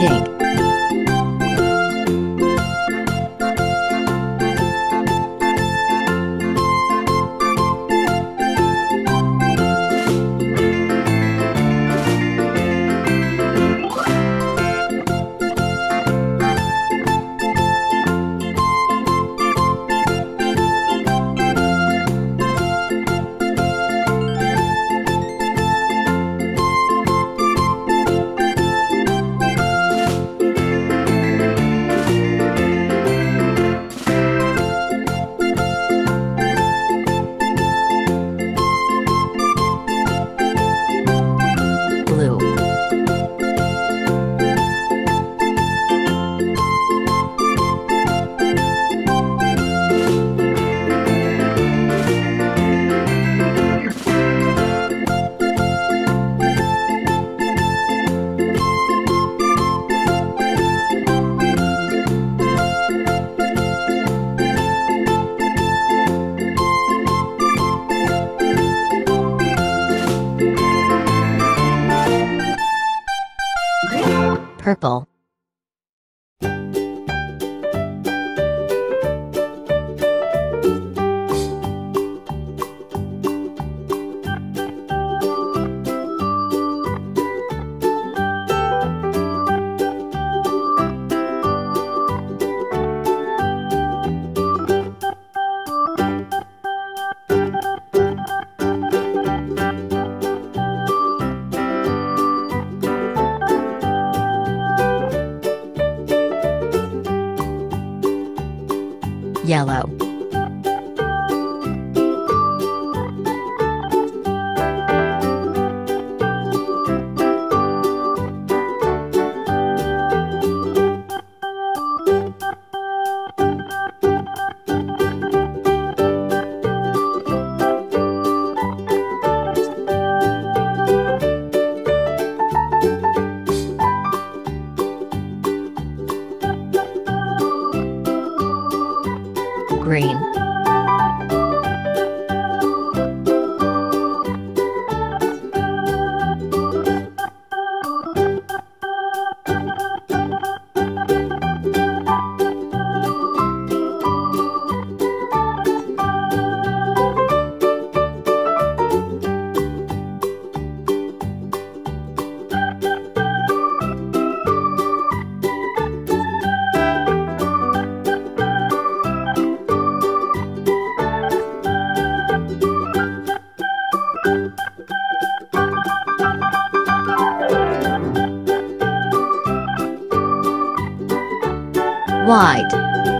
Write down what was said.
Pig Purple Yellow White